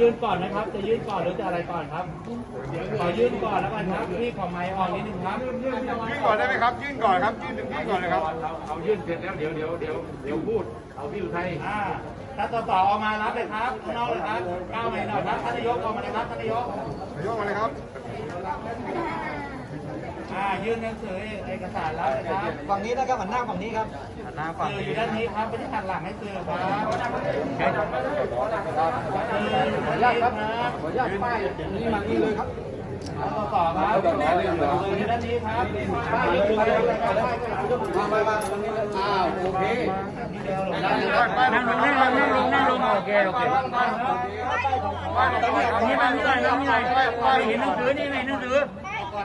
ยื่นก่อนนะครับ จะยื่นก่อนหรือจะอะไรก่อนครับ ขอยื่นก่อนแล้วกันครับพี่ขอไม้ออกนิดนึงครับยื่นก่อนได้ไหมครับ ยื่นก่อนครับ ยื่นถึงยื่นก่อนเลยครับเราเอายื่นเสร็จแล้วเดี๋ยวเดี๋ยวเดี๋ยวเดี๋ยวพูด เอาพี่อุทัยอ่าถ้าต่อต่อออกมารับเลยครับข้างนอกเลยครับก้าวใหม่หน่อยครับท่านนายกออกมาเลยครับท่านนายกนายกมาเลยครับ อ่ายื่นหนังสือเอกสารรับเลยครับฝั่งนี้นะครับหันหน้าฝั่งนี้ครับหน้าฝั่งอยู่ด้านนี้ครับไม่ได้หันหลังให้สื่อครับขออนุญาตครับขออนุญาตป้ายนี่มานี่เลยครับต่อต่อครับอยู่ด้านนี้ครับป้ายอยู่ด้านนี้ครับป้ายมามาตรงนี้อ้าวโอเคนั่งลงนั่งลงนั่งลงนั่งลงโอเคโอเคนี่มันนี่หน่อยนี่หน่อยเห็นหนังสือนี่ไงหนังสือ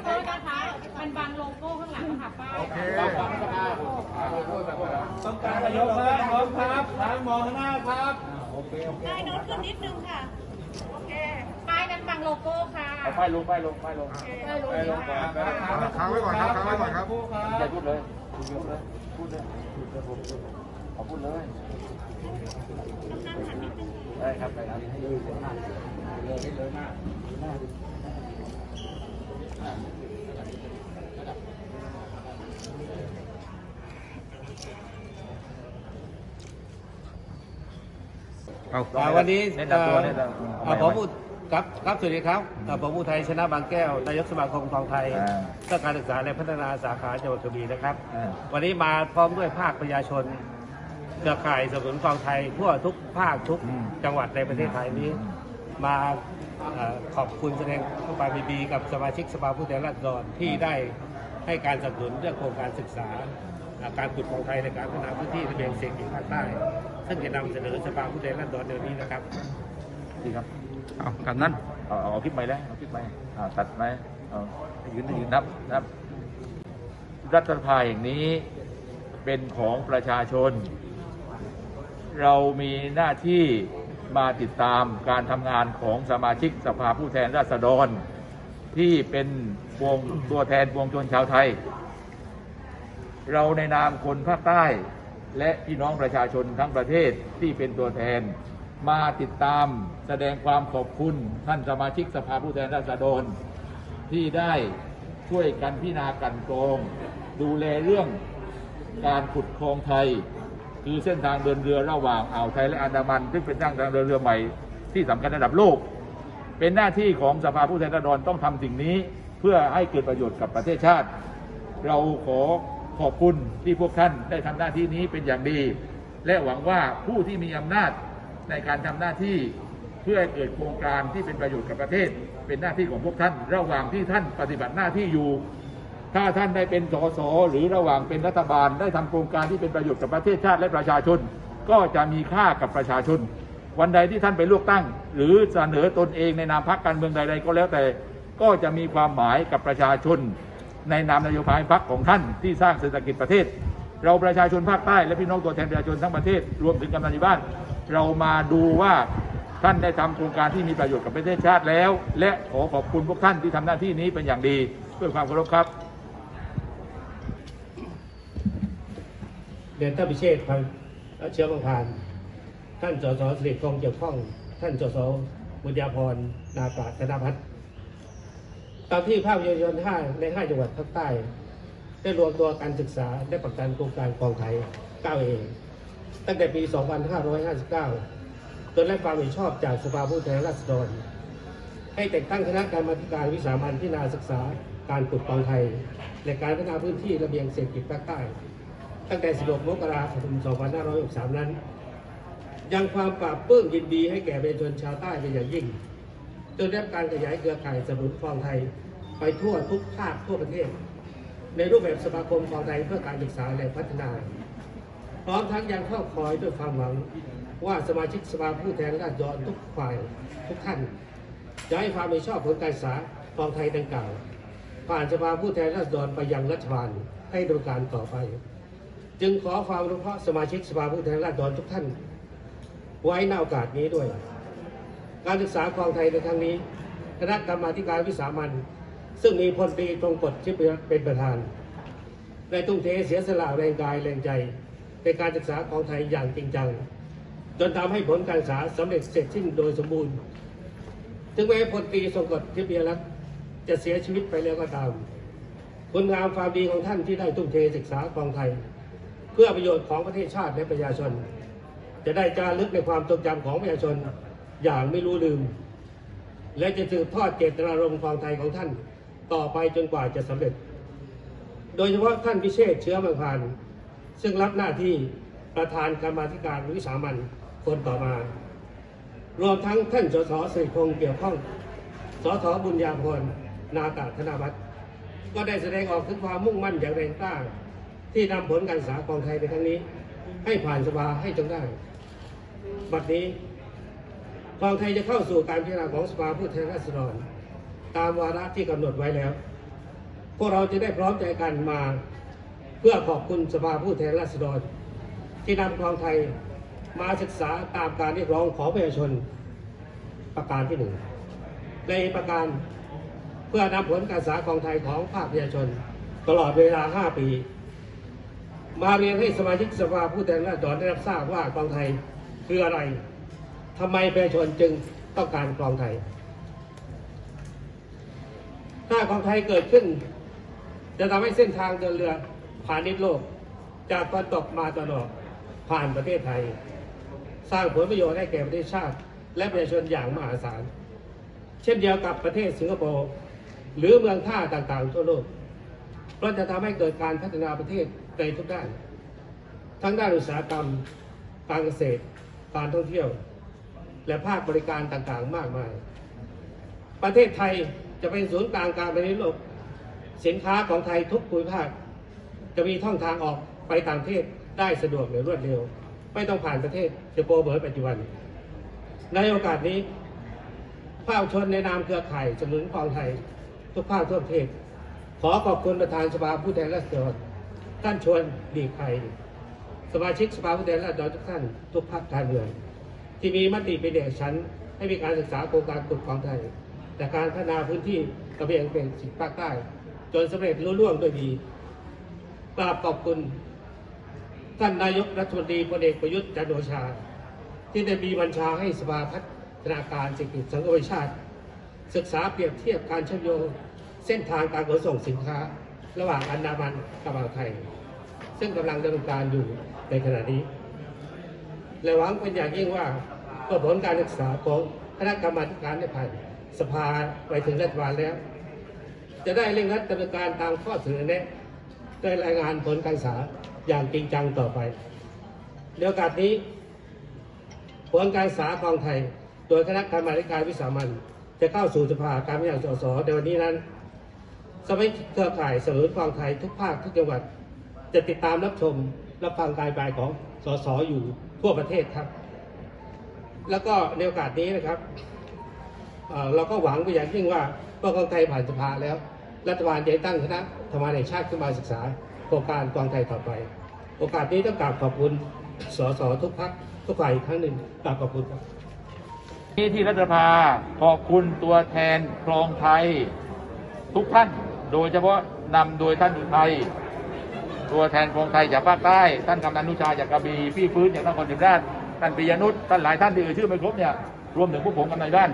โทษนะคะ มันบังโลโก้ข้างหลังค่ะป้าต้องการนายกครับพร้อมครับทางมองข้างหน้าครับป้ายโน้ตขึ้นนิดนึงค่ะ โอเค ป้ายนั้นบังโลโก้ค่ะเอาไปลงไปลงไปลงป้ายโลโก้ค้างไว้ก่อนครับค้างไว้ก่อนครับอย่าพูดเลยพูดเลยพูดเลยเอาพูดเลยได้ครับได้ครับ อ่าวันนี้แนะนำตัวแนะนำเอ่อผมพูดครับครับสวัสดีครับเอ่อผมพูดไทยชนะบางแก้ว นายกสมาคมทองไทยอ่า เพื่อการศึกษาและพัฒนาสาขาจังหวัดกระบี่นะครับ อ่า วันนี้มาพร้อมด้วยภาคประชาชนเครือข่ายสนับสนุนกองไทย ทั่วทุกภาคทุกจังหวัดในประเทศไทยนี้ มาเอ่อขอบคุณแสดงความยินดีกับสมาชิกสภาผู้แทนราษฎรที่ได้ให้การสนับสนุนเรื่องโครงการศึกษาอ่าการฝึกของไทยในการพัฒนาพื้นที่ระเบียงเศรษฐกิจภาคใต้ ซึ่งจะนำเสนอสภาผู้แทนราษฎรในวันนี้นะครับดีครับเอากันนั้นเอาเอาคลิปใหม่แล้วเอาคลิปใหม่อ่าตัดไหมเอายืนยืนนับนับรัฐสภาแห่งนี้เป็นของประชาชน เรามีหน้าที่มาติดตามการทำงานของสมาชิกสภาผู้แทนราษฎร ที่เป็นวงตัวแทนปวงชนชาวไทย เราในนามคนภาคใต้ และพี่น้องประชาชนทั้งประเทศที่เป็นตัวแทน มาติดตามแสดงความขอบคุณท่านสมาชิกสภาผู้แทนราษฎร ที่ได้ช่วยกันพิจารณากันกรอง ดูแลเรื่องการขุดคลองไทย คือเส้นทางเดินเรือระหว่างอ่าวไทยและอันดามัน ซึ่งเป็นเส้นทางเดินเรือใหม่ที่สำคัญระดับโลก เป็นหน้าที่ของสภาผู้แทนราษฎรต้องทำสิ่งนี้ เพื่อให้เกิดประโยชน์กับประเทศชาติ เราขอ ขอบคุณที่พวกท่านได้ทำหน้าที่นี้เป็นอย่างดี และหวังว่าผู้ที่มีอำนาจในการทำหน้าที่เพื่อให้เกิดโครงการที่เป็นประโยชน์กับประเทศ เป็นหน้าที่ของพวกท่าน ระหว่างที่ท่านปฏิบัติหน้าที่อยู่ ถ้าท่านได้เป็นสสหรือระหว่างเป็นรัฐบาลได้ทำโครงการที่เป็นประโยชน์กับประเทศชาติและประชาชน ก็จะมีค่ากับประชาชน วันใดที่ท่านไปเลือกตั้ง หรือเสนอตนเองในนามพรรคการเมืองใดๆก็แล้วแต่ ก็จะมีความหมายกับประชาชน ในนามนโยบายพรรคของท่านที่สร้างเศรษฐกิจประเทศ เราประชาชนภาคใต้และพี่น้องตัวแทนประชาชนทั้งประเทศ รวมถึงกำนันในบ้าน เรามาดูว่าท่านได้ทำโครงการที่มีประโยชน์กับประเทศชาติแล้ว และขอขอบคุณพวกท่านที่ทำหน้าที่นี้เป็นอย่างดีเพื่อความเคารพครับเรียนท่านพิเชษฐ์พันเชื้อบังพานท่านสสสิริพงษ์เกี่ยวข้อง ท่านสสบุญญาพรนาปราธนพัฒน์ ตามที่ภาคประชาชนห้าในห้าจังหวัดภาคใต้ ได้รวมตัวการศึกษาและประกันโครงการกองไทย9เองตั้งแต่ปี 2559 จนได้ความเห็นชอบจากสภาผู้แทนราษฎร ให้แต่งตั้งคณะกรรมาการวิสามัญพิจารณาศึกษาการขุดกองไทย และการพัฒนาพื้นที่ระเบียงเศรษฐกิจภาคใต้ ตั้งแต่ 16 มกราคม 2563 นั้น ยังความปราบปลื้มยินดีให้แก่ประชาชนชาวใต้เป็นอย่างยิ่ง จนได้รับการขยายเครือข่ายสนุนคลองไทย ไปทั่วทุกภาคทั่วประเทศ ในรูปแบบสมาคมคลองไทยเพื่อการศึกษาและพัฒนา พร้อมทั้งยังเข้าคอยด้วยความหวังว่าสมาชิกสภาผู้แทนราษฎรทุกฝ่ายทุกท่านจะให้ความเห็นชอบผลการศึกษาคลองไทยดังกล่าว ผ่านสภาผู้แทนราษฎรไปยังรัฐบาลให้ดำเนินการต่อไป จึงขอความอนุเคราะสมาชิกสภาผู้แทนราษฎรทุกท่าน ไว้ในโอกาสนี้ด้วย การศึกษาคลองไทยในครั้งนี้คณะกรรมาการวิสามันซึ่งมีพลตรีตรงกฎที่เป็นประธานได้ทุ่มเทเสียสละแรงกายแรงใจในการศึกษาของไทยอย่างจริงจัง จนทำให้ผลการศึกษาสำเร็จเสร็จสิ้นโดยสมบูรณ์ ถึงแม้พลตรีทรงกฎทิพยรัตน์จะเสียชีวิตไปแล้วก็ตามคุณงามความดีของท่านที่ได้ทุ่มเทศึกษากองไทย เพื่อประโยชน์ของประเทศชาติและประชาชน จะได้จารึกในความทรงจำของประชาชน อย่างไม่รู้ลืม และจะสืบทอดเจตนารมณ์กองไทยของท่าน ต่อไปจนกว่าจะสำเร็จ โดยเฉพาะท่านพิเชษเชื้อเมืองพาน ซึ่งรับหน้าที่ประธานกรรมาธิการวิสามันคนต่อมา รวมทั้งท่านสสสิริพงษ์เกี่ยวข้องสสบุญญาพรนาตาธนาวัฒน์ก็ได้แสดงออกถึงความมุ่งมั่นอย่างแรงกล้าที่นำผลการศึกษากองไทยในครั้งนี้ ให้ผ่านสภาให้จงได้ บัดนี้ กองไทยจะเข้าสู่การพิจารณาของสภาผู้แทนราษฎร ตามวาระที่กำหนดไว้แล้ว พวกเราจะได้พร้อมใจกันมาเพื่อขอบคุณสภาผู้แทนราษฎร ที่นำกองไทยมาศึกษาตามการเรียกร้องของประชาชนประการที่หนึ่งในประการเพื่อนำผลการศึกษากองไทยของภาคประชาชน ตลอดเวลา 5 ปี มาเรียนให้สมาชิกสภาผู้แทนราษฎรได้รับทราบว่ากองไทยคืออะไร ทำไมประชาชนจึงต้องการกองไทย ถ้ากองไทยเกิดขึ้น จะทำให้เส้นทางเดินเรือผ่านนิดโลก จากตอนตกมาตอนออกผ่านประเทศไทย สร้างผลประโยชน์ให้แก่ประเทศชาติ และประชาชนอย่างมหาศาล เช่นเดียวกับประเทศสิงคโปร์หรือเมืองท่าต่างๆทั่วโลกเพราะจะทำให้เกิดการพัฒนาประเทศในทุกด้าน ทั้งด้านอุตสาหกรรม การเกษตร การท่องเที่ยว และภาคบริการต่างๆ มากมาย ประเทศไทยจะเป็นศูนย์กลางการผลิโลกสินค้าของไทยทุกภูมิภาค จะมีท่องทางออกไปต่างประเทศได้สะดวกและรวดเร็ว ไม่ต้องผ่านประเทศสิงคโปร์เหมือนปัจจุบัน ในโอกาสนี้ภาคชนในนามเครือข่ายสนุนกองไทย ทุกภาคทั่วประเทศ ขอขอบคุณประธานสภาผู้แทนราษฎรท่านชวนดีไข่สมาชิกสภาผู้แทนราษฎรทุกท่านทุกภาคการเมือง ที่มีมติเป็นเอกฉันให้มีการศึกษาโครงการกฎของไทย แต่การพัฒนาพื้นที่กระเบียงเป็นสิทธิภาคใต้ จนสำเร็จรุ่ล่วงด้วยดีกราบขอบคุณ ท่านนายกรัฐมนตรีพลเอกประยุทธ์จันโอชา ที่ได้มีบัญชาให้สภาพัฒนาการเศรษฐกิจสังคมชาติ ศึกษาเปรียบเทียบการเชื่อมโยงเส้นทางการขนส่งสินค้า ระหว่างอันดามันกับอ่าวไทย ซึ่งกำลังดำเนินการอยู่ในขณะนี้ และหวังเป็นอย่างยิ่งว่าผลการศึกษาของคณะกรรมาการได้ผ่านสภาไปถึงรัฐบาลแล้ว จะได้เร่งรัดดำเนินการตามข้อเสนอแนะได้รายงานผลการศึกษาอย่างจริงจังต่อไปในโอกาสนี้ ผลการศึกษากองไทย โดยคณะกรรมาธิการวิสามันจะเข้าสู่สภาการพิจารณาสสในวันนี้นั้นสมาชิกเครือข่ายสนุนกองไทยทุกภาคทุกจังหวัด จะติดตามรับชมรับฟังการบายของ สสอยู่ทั่วประเทศครับ แล้วก็ในโอกาสนี้นะครับเเราก็หวังไปอย่างยิ่งว่าเมื่อกองไทยผ่านสภาแล้ว รัฐบาลจะตั้งคณะทำงานแห่งชาติขึ้นมาศึกษาโครงการกองไทยต่อไป โอกาสนี้ต้องกราบขอบคุณสสทุกพักทุกฝ่ายอีกครั้งหนึ่งกราบขอบคุณครับนี่ที่รัฐสภาขอบคุณตัวแทนคลองไทย ทุกท่าน โดยเฉพาะนำโดยท่านอุทัย ตัวแทนคลองไทยจากภาคใต้ ท่านกำนันนุชาจากกระบี่พี่ฟื้นจากนครศรีธรรมราชท่านปิยนุชท่านหลายท่านที่เอ่ยชื่อไม่ครบเนี่ยรวมถึงพวกผมกำนันบ้าน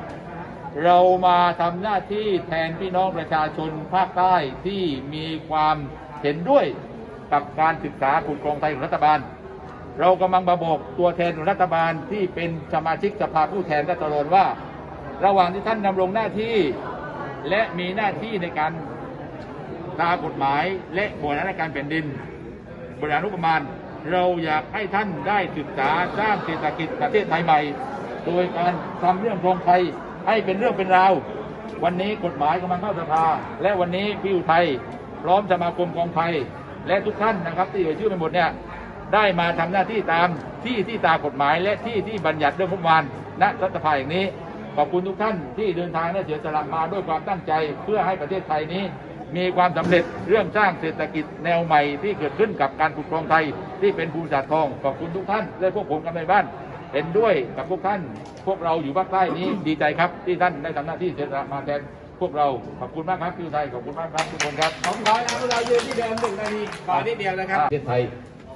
เรามาทำหน้าที่แทนพี่น้องประชาชนภาคใต้ที่มีความเห็นด้วยกับการศึกษาขุดกองไทยของรัฐบาล เรากำลังมาบอกตัวแทนของรัฐบาลที่เป็นสมาชิกสภาผู้แทนราษฎรว่า ระหว่างที่ท่านดำรงหน้าที่และมีหน้าที่ในการ ตามกฎหมายและบริหารการแผ่นดิน บริหารงบประมาณ เราอยากให้ท่านได้ศึกษาสร้างเศรษฐกิจประเทศไทยใหม่ โดยการทำเรื่องครองไทยให้เป็นเรื่องเป็นราว วันนี้กฎหมายกำลังเข้าสภา และวันนี้พี่อุทัยพร้อมสมาคมกองไทยและทุกท่านนะครับที่เอ่ยชื่อไปหมดเนี่ยได้มาทำหน้าที่ตามที่ที่ตามกฎหมาย และที่ที่บัญญัติเรื่องงบประมาณณรัฐสภาอย่างนี้ขอบคุณทุกท่านที่เดินทางและเสียสละมาด้วยความตั้งใจเพื่อให้ประเทศไทยนี้ มีความสำเร็จเรื่องสร้างเศรษฐกิจแนวใหม่ที่เกิดขึ้นกับการปกครองไทยที่เป็นภูมิศาสตร์ทองขอบคุณทุกท่านและพวกผมกับในบ้าน เห็นด้วยกับพวกท่าน พวกเราอยู่ภาคใต้นี้ดีใจครับ ที่ท่านได้ทำหน้าที่เสียสละมาแทนพวกเราขอบคุณมากครับพี่อุทัยขอบคุณมากครับทุกคนครับผมขอนะเรายืนที่เดิมหนึ่งนาทีขอนิดเดียวนะครับประเทศไทย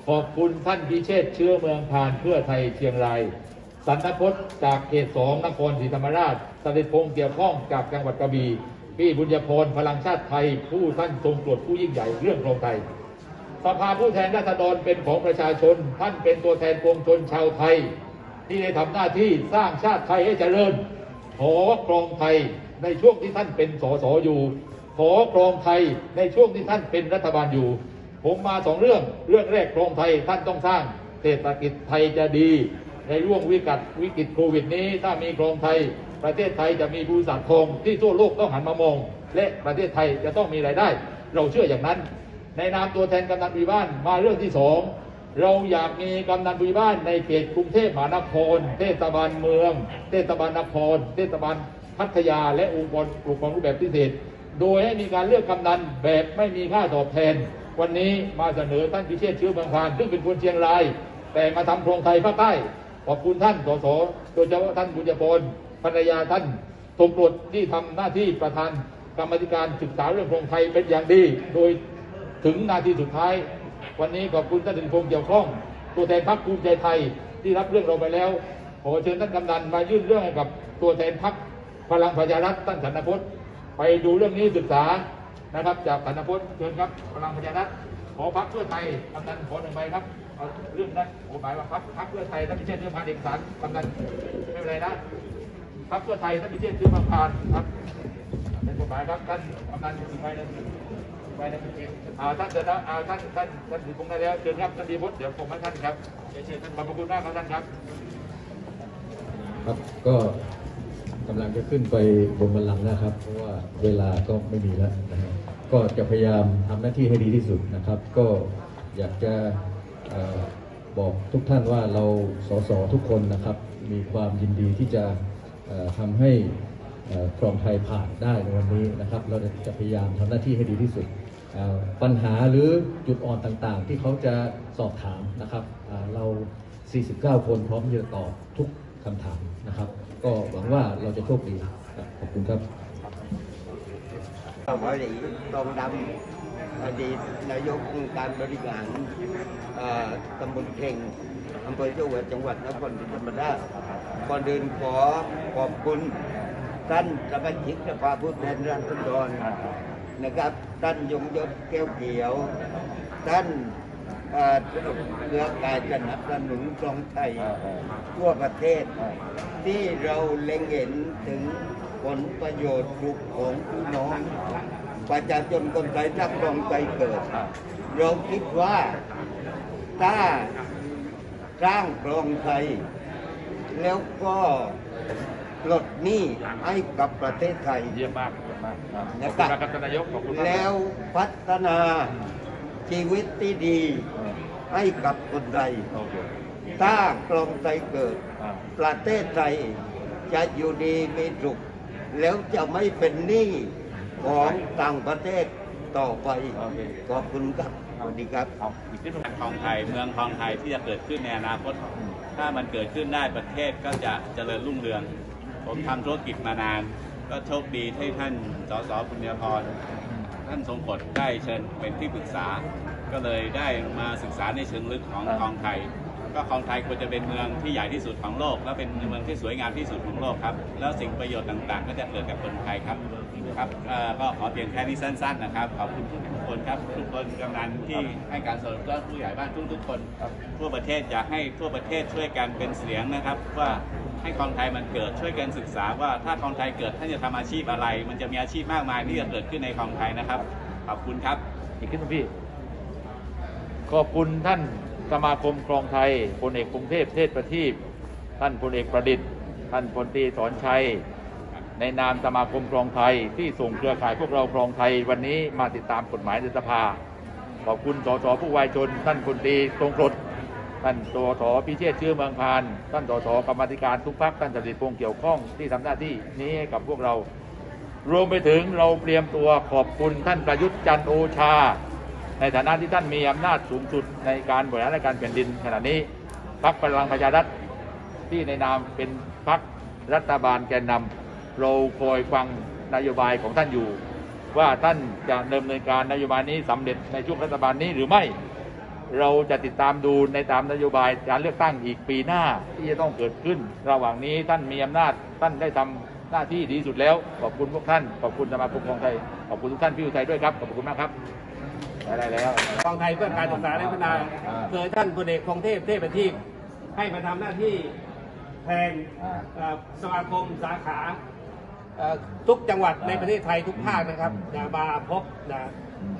ขอบคุณท่านพิเชษฐ์เชื้อเมืองพานเพื่อไทยเชียงรายสันทพจน์จากเขตสองนครศรีธรรมราชสนิทพงษ์เกี่ยวข้องจากจังหวัดกระบี่ พี่บุญญพรพลังชาติไทย ผู้ท่านทรงตรวจผู้ยิ่งใหญ่เรื่องโครงไทย สภาผู้แทนราษฎรเป็นของประชาชน ท่านเป็นตัวแทนปวงชนชาวไทย ที่ได้ทำหน้าที่สร้างชาติไทยให้เจริญ ขอครองไทยในช่วงที่ท่านเป็นสสอยู่ ขอครองไทยในช่วงที่ท่านเป็นรัฐบาลอยู่ ผมมาสองเรื่องเรื่องแรกครองไทยท่านต้องสร้างเศรษฐกิจไทยจะดี ในร่วงวิกฤตวิกฤตโควิดนี้ถ้ามีครองไทย ประเทศไทยจะมีบริษัททองที่ทั่วโลกต้องหันมามอง และประเทศไทยจะต้องมีรายได้ เราเชื่ออย่างนั้น ในนามตัวแทนกำนันผู้ใหญ่บ้านมาเรื่องที่สองเราอยากมีกำนันผู้ใหญ่บ้านในเขตกรุงเทพมหานคร เทศบาลเมือง เทศบาลนคร เทศบาลพัทยา และองค์กรปกครองรูปแบบพิเศษ โดยให้มีการเลือกกำนันแบบไม่มีค่าตอบแทน วันนี้มาเสนอท่านพิเชษเชื้อเมืองพานซึ่งเป็นคนเชียงราย แต่มาทำโครงไทยภาคใต้ขอบคุณท่านสสโดยเฉพาะท่านบุญญพล ภรรยาท่านทรงโปรดที่ทำหน้าที่ประธานกรรมธิการศึกษาเรื่องโครงไทยเป็นอย่างดี โดยถึงนาทีสุดท้าย วันนี้ขอบคุณท่านถึงพงษ์เกี่ยวข้อง ตัวแทนพรรคภูมิใจไทยที่รับเรื่องเราไปแล้ว ขอเชิญท่านกำนันมายื่นเรื่องให้กับตัวแทนพรรคพลังประชารัฐท่านสันนพจน์ไปดูเรื่องนี้ศึกษานะครับจากสันนพจน์เชิญครับพลังประชารัฐขอพรรคเพื่อไทยกำนันขอหนึ่งใบครับเอาเรื่องนั้นผมหมายว่าพรรคพรรคเพื่อไทยท่านพิเชษฐ์เชื้องพาเอกสารกำนันไม่เป็นไรนะ พรรคเพื่อไทยท่านพิเชษฐ์เชื้อพานครับเป็นกฎหมายครับท่านกำนันถึงไปนะไปนะอ่าท่านเสร็จแล้วอ่าท่านท่านท่านถือคงได้แล้วเชิญครับท่านดีพุทธเดี๋ยวผมให้ท่านครับเชิญท่านขอบพระคุณมากครับท่านครับ ครับก็กำลังจะขึ้นไปบนบัลลังก์นะครับ เพราะว่าเวลาก็ไม่มีแล้วนะครับก็จะพยายามทำหน้าที่ให้ดีที่สุดนะครับ ก็อยากจะอบอกทุกท่านว่าเราสสทุกคนนะครับ มีความยินดีที่จะ ทำให้เอ่อครองไทยผ่านได้ในวันนี้นะครับ เราจะพยายามทำหน้าที่ให้ดีที่สุด ปัญหาหรือจุดอ่อนต่างๆ ที่เขาจะสอบถามนะครับ เรา 49 คนพร้อมที่จะตอบทุกคำถามนะครับ ก็หวังว่าเราจะโชคดีครับขอบคุณครับหมอหลีตองดำอดีตนายกองค์การบริหารตำบลเข่งอำเภอเจ้าวัดจังหวัดนครศรีธรรมราช ก่อนอื่นขอขอบคุณท่านสมาชิกสภาผู้แทนราษฎรนะครับ ท่านยงยศแก้วเขียว ท่านเอ่อเครือข่ายสนับสนุนกองไทยทั่วประเทศ ที่เราเล็งเห็นถึงผลประโยชน์สุขของพี่น้อง ประชาชนคนไทยรักครองใจเกิด เราคิดว่าถ้าสร้างครองไทย แล้วก็ปลดหนี้ให้กับประเทศไทย เยี่ยมมากเยี่ยมมากครับขนะอบคคุรัณบมากครับท่านนายกขอบคุณมากแล้วพัฒนาชีวิตที่ดีให้กับคนไทย โอเคถ้าครองไทยเกิด อ่าประเทศไทยจะอยู่ดีมีสุข แล้วจะไม่เป็นหนี้ของต่างประเทศต่อไปโอเคขอบคุณครับ สวัสดีครับ เอาอีกนิดนึง ทองไทยเมืองทองไทยที่จะเกิดขึ้นในอนาคต ถ้ามันเกิดขึ้นได้ประเทศก็จะเจริญรุ่งเรือง ผมทำธุรกิจมานาน ก็โชคดีที่ท่านสสบุญญพรท่านทรงกฎได้เชิญเป็นที่ปรึกษา ก็เลยได้มาศึกษาในเชิงลึกของคลองไทย ก็คลองไทยควรจะเป็นเมืองที่ใหญ่ที่สุดของโลก และเป็นเมืองที่สวยงามที่สุดของโลกครับ แล้วสิ่งประโยชน์ต่างๆ ก็จะเกิดกับคนไทยครับ ครับเอ่อก็ขอเพียงแค่นี้สั้น ๆ นะครับ ขอบคุณทุกคนครับ ทุกคนกำนันที่ให้การสนับสนุนผู้ใหญ่บ้านทุกๆคนทั่วประเทศอยากให้ทั่วประเทศช่วยกันเป็นเสียงนะครับ ว่าให้คลองไทยมันเกิดช่วยกันศึกษาว่าถ้าคลองไทยเกิดท่านจะทำอาชีพอะไร มันจะมีอาชีพมากมายที่จะเกิดขึ้นในคลองไทยนะครับ ขอบคุณครับอีกขึ้นพี่ ขอบคุณท่านสมาคมครองไทยพลเอกกรุงเทพเทศประทีปท่านพลเอกประดิษฐ์ ท่านพลตรีสอนชัย ในนามสมาคมครองไทย ที่ส่งเครือข่ายพวกเราครองไทยวันนี้มาติดตามกฎหมายในสภา ขอบคุณสสผู้วายชน ท่านพลตรีทรงกรดท่านสสพิเชษชื่อเมืองพาน ท่านสสกรรมธิการทุกพักท่านสถิตพงเกี่ยวข้องที่ทำหน้าที่นี้กับพวกเรา รวมไปถึงเราเตรียมตัวขอบคุณท่านประยุทธ์จันโอชา ในฐานะที่ท่านมีอำนาจสูงสุดในการบริหารราชการแผ่นดินขณะนี้พรรคพลังประชารัฐที่ในนามเป็นพรรครัฐบาลแกนนำ เราคอยฟังนโยบายของท่านอยู่ ว่าท่านจะดำเนินการนโยบายนี้สำเร็จในช่วงรัฐบาลนี้หรือไม่ เราจะติดตามดูในตามนโยบายการเลือกตั้งอีกปีหน้าที่จะต้องเกิดขึ้น ระหว่างนี้ท่านมีอำนาจท่านได้ทำหน้าหน้าที่ดีที่สุดแล้ว ขอบคุณพวกท่าน ขอบคุณสมาคมกองไทย ขอบคุณทุกท่านพี่อุทัยด้วยครับ ขอบคุณมากครับได้แล้วกองไทยเพื่อการศึกษาและพัฒนาอ่าโดยท่านพลเอกพงเทพเทพประทีปให้มาทำหน้าที่แทนอ่าเอ่อสมาคมสาขาเอ่อ ทุกจังหวัดในประเทศไทยทุกภาคนะครับนะมาพบนะ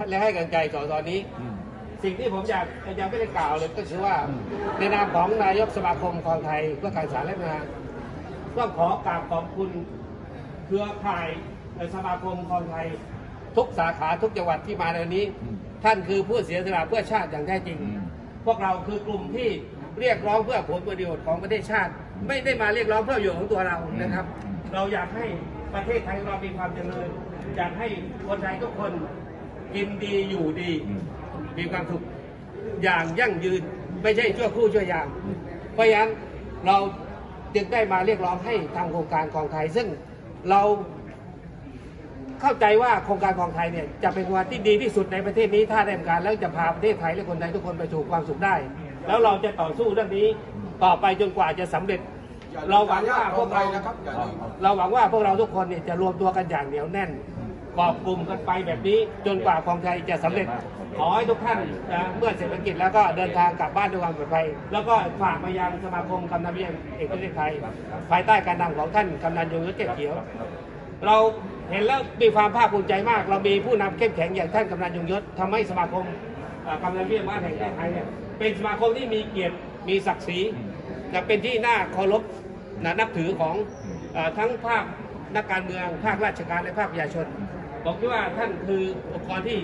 และให้กำลังใจสอสอนี้อืมสิ่งที่ผมอยากยังไม่ได้กล่าวเลยก็คือว่าในนามของนายกสมาคมคลองไทยเพื่อการศึกษาและพัฒนาต้องขอกราบขอบคุณเครือข่ายสมาคมคลองไทย ทุกสาขาทุกจังหวัดที่มาในวันนี้อืมท่านคือผู้เสียสละเพื่อชาติอย่างแท้จริงอืมพวกเราคือกลุ่มที่เรียกร้องเพื่อผลประโยชน์ของประเทศชาติ ไม่ได้มาเรียกร้องเพื่อประโยชน์ของตัวเรานะครับ เราอยากให้ ประเทศไทยของเรามีความเจริญอยากให้คนไทยทุกคนกินดีอยู่ดีอืมมีความสุขอย่างยั่งยืนไม่ใช่ชั่วครู่ชั่วยาม เพราะฉะนั้นเราจึงได้มาเรียกร้องให้ทางโครงการของไทย ซึ่งเราเข้าใจว่าโครงการของไทยเนี่ยจะเป็นโครงการที่ดีที่สุดในประเทศนี้ถ้าได้ทำการแล้วจะพาประเทศไทยและคนไทยทุกคนไปสู่ความสุขได้ แล้วเราจะต่อสู้เรื่องนี้ต่อไปจนกว่าจะสำเร็จ เราหวังว่าพวกเราเราหวังว่าพวกเราทุกคนเนี่ยจะรวมตัวกันอย่างเหนียวแน่นกอบกลุ่มกันไปแบบนี้จนกว่าของไทยจะสำเร็จ ขอให้ทุกท่านนะเมื่อเสร็จภารกิจแล้วก็เดินทางกลับบ้านด้วยความปลอดภัย แล้วก็ฝากมายังสมาคมกำนันเวียนเอกประเทศไทย ภายใต้การนำของท่านกำนันยงยุทธเกศเขียว เราเห็นแล้วมีความภาคภูมิใจมาก เรามีผู้นำเข้มแข็งอย่างท่านกำนันยงยศทำให้สมาคมเอ่อกำนันเวียนบ้านแห่งประเทศไทยเนี่ยเป็นสมาคมที่มีเกียรติมีศักดิ์ศรีและเป็นที่น่าเคารพ นะนับถือของเออทั้งภาคนักการเมืองภาคราชการและภาคประชาชนผมคิดว่าท่านคือองค์กรที่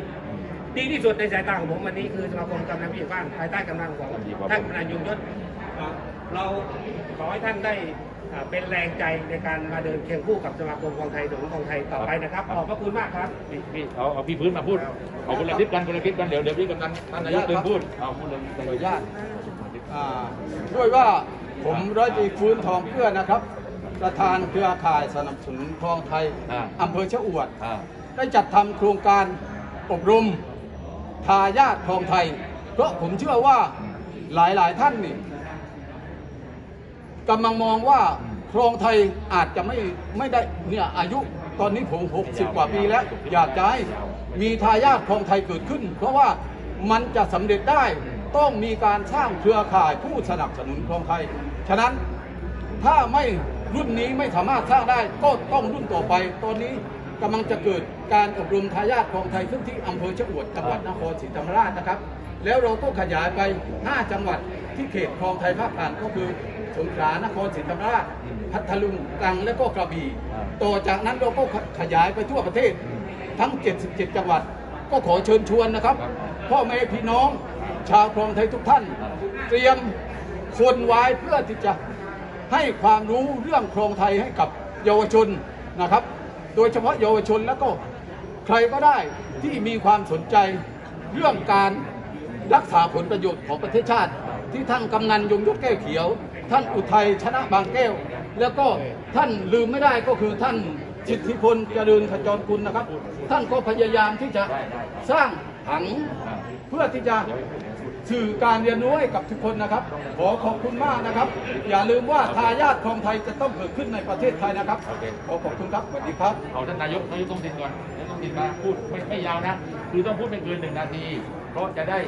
ดีที่สุดในสายตาของผมวันนี้คือสมาคมกำนันเวียนบ้านภายใต้กำลังของท่านกำนันยงยศเอ่อเราขอให้ท่านได้เอ่อเป็นแรงใจในการมาเดินเคียงคู่กับสมาคมกองไทยถนนกองไทยต่อไปนะครับขอบพระคุณมากครับพี่พี่เอาเอาพี่พื้นมาพูดเอาคนละคลิปกันคนละคลิปกันเดี๋ยวเดี๋ยวพี่กำนันท่านนายกเดินพูดเอาพูดเลยขออนุญาตอ่าด้วยว่า ผมร้อยตรีฟื้นทองเพื่อนะครับ ประธานเครือข่ายสนับสนุนคลองไทยอ่า อำเภอชะอวด อ่า ได้จัดทำโครงการอบรมทายาทคลองไทย เพราะผมเชื่อว่าหลายๆท่านนี่กำลังมองว่าคลองไทยอาจจะไม่ไม่ได้เนี่ยอายุตอนนี้ผม 60 กว่าปีแล้ว อยากจะให้มีทายาทคลองไทยเกิดขึ้น เพราะว่ามันจะสำเร็จได้ต้องมีการสร้างเครือข่ายผู้สนับสนุนคลองไทย ฉะนั้นถ้าไม่รุ่นนี้ไม่สามารถสร้างได้ก็ต้องรุ่นต่อไป ตอนนี้กำลังจะเกิดการอบรมทายาทคลองไทยขึ้นที่อำเภอชะอวดจังหวัดนครศรีธรรมราชนะครับ แล้วเราก็ขยายไป 5 จังหวัดที่เขตคลองไทยภาคกลางก็คือสงขลานครศรีธรรมราช พัทลุงตรังและก็กระบี่ต่อจากนั้นเราก็ขยายไปทั่วประเทศทั้ง 77 จังหวัด ก็ขอเชิญชวนนะครับพ่อแม่พี่น้อง ชาวคลองไทยทุกท่าน เตรียม คนไว้เพื่อที่จะให้ความรู้เรื่องโครงไทยให้กับเยาวชนนะครับ โดยเฉพาะเยาวชนแล้วก็ใครก็ได้ที่มีความสนใจเรื่องการรักษาผลประโยชน์ของประเทศชาติ ที่ท่านกำนันยงยศแก้วเขียว ท่านอุทัยชนะบางแก้ว แล้วก็ท่านลืมไม่ได้ก็คือท่านสิทธิพลเจริญขจรกุลนะครับ ท่านก็พยายามที่จะสร้างผังเพื่อที่จะ สื่อการเรียนรู้ให้กับทุกคนนะครับ ขอขอบคุณมากนะครับ อย่าลืมว่าทายาทของไทยจะต้องเกิดขึ้นในประเทศไทยนะครับ ขอขอบคุณครับสวัสดีครับเอาท่านนายกนายกต้องติดก่อนนายกต้องตินมาพูดไม่ไม่ยาวนะ คือต้องพูดไม่เกินหนึ่งนาที เพราะจะได้